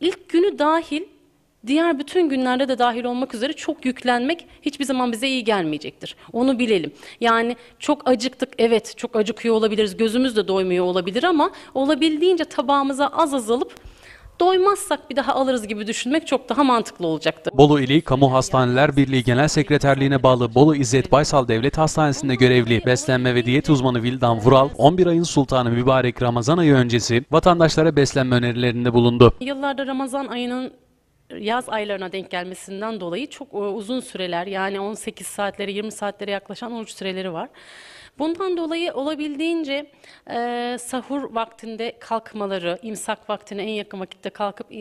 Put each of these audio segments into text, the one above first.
ilk günü dahil diğer bütün günlerde de dahil olmak üzere çok yüklenmek hiçbir zaman bize iyi gelmeyecektir. Onu bilelim. Yani çok acıktık evet çok acıkıyor olabiliriz gözümüz de doymuyor olabilir ama olabildiğince tabağımıza az az alıp doymazsak bir daha alırız gibi düşünmek çok daha mantıklı olacaktır. Bolu İli Kamu Hastaneler Birliği Genel Sekreterliğine bağlı Bolu İzzet Baysal Devlet Hastanesi'nde görevli beslenme ve diyet uzmanı Vildan Vural, 11 ayın sultanı mübarek Ramazan ayı öncesi vatandaşlara beslenme önerilerinde bulundu. Yıllarda Ramazan ayının yaz aylarına denk gelmesinden dolayı çok e, uzun süreler yani 18 saatlere 20 saatlere yaklaşan oruç süreleri var. Bundan dolayı olabildiğince e, sahur vaktinde kalkmaları, imsak vaktine en yakın vakitte kalkıp e,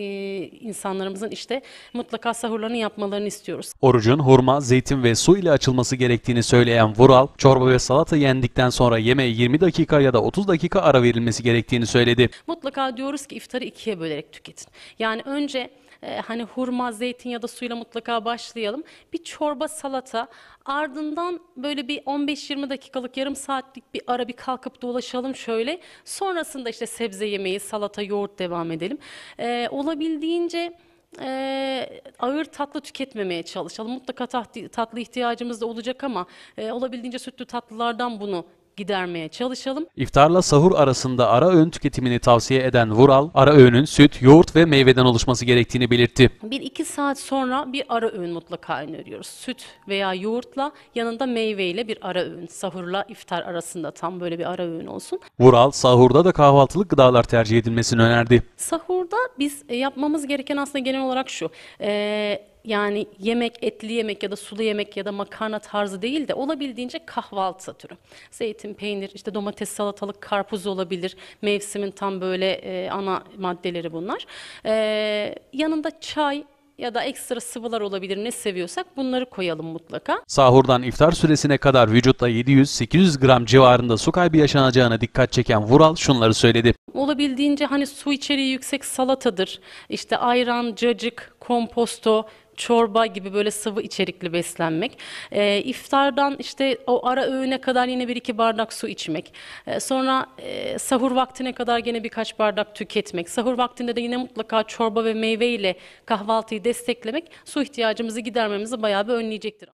insanlarımızın işte mutlaka sahurlarını yapmalarını istiyoruz. Orucun hurma, zeytin ve su ile açılması gerektiğini söyleyen Vural, çorba ve salata yendikten sonra yemeğe 20 dakika ya da 30 dakika ara verilmesi gerektiğini söyledi. Mutlaka diyoruz ki iftarı ikiye bölerek tüketin. Yani önce e, hani hurma, zeytin ya da suyla mutlaka başlayalım. Bir çorba, salata, ardından böyle bir 15-20 dakikalık, yarım saatlik bir ara bir kalkıp dolaşalım şöyle. Sonrasında işte sebze yemeği, salata, yoğurt devam edelim. E, olabildiğince e, ağır tatlı tüketmemeye çalışalım. Mutlaka tatlı, tatlı ihtiyacımız da olacak ama e, olabildiğince sütlü tatlılardan bunu gidermeye çalışalım. İftarla sahur arasında ara öğün tüketimini tavsiye eden Vural, ara öğünün süt, yoğurt ve meyveden oluşması gerektiğini belirtti. Bir iki saat sonra bir ara öğün mutlaka öneriyoruz. Süt veya yoğurtla yanında meyveyle bir ara öğün. Sahurla iftar arasında tam böyle bir ara öğün olsun. Vural, sahurda da kahvaltılık gıdalar tercih edilmesini önerdi. Sahurda biz e, yapmamız gereken aslında genel olarak şu. E, yani yemek, etli yemek ya da sulu yemek ya da makarna tarzı değil de olabildiğince kahvaltı türü. Zeytin, peynir, işte domates, salatalık, karpuz olabilir. Mevsimin tam böyle e, ana maddeleri bunlar. E, yanında çay ya da ekstra sıvılar olabilir ne seviyorsak bunları koyalım mutlaka. Sahurdan iftar süresine kadar vücutta 700-800 gram civarında su kaybı yaşanacağına dikkat çeken Vural şunları söyledi. Olabildiğince hani su içeriği yüksek salatadır, işte ayran, cacık, komposto, çorba gibi böyle sıvı içerikli beslenmek. E, iftardan işte o ara öğüne kadar yine bir iki bardak su içmek. E, sonra e, sahur vaktine kadar yine birkaç bardak tüketmek. Sahur vaktinde de yine mutlaka çorba ve meyve ile kahvaltıyı desteklemek su ihtiyacımızı gidermemizi bayağı bir önleyecektir.